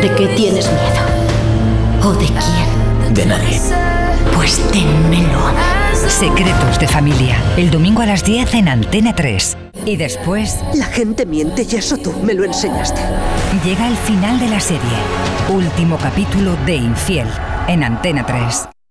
¿De qué tienes miedo? ¿O de quién? De nadie. Pues ténmelo. Secretos de familia. El domingo a las 10 en Antena 3. Y después La gente miente y eso tú me lo enseñaste. llega el final de la serie. Último capítulo de Infiel en Antena 3.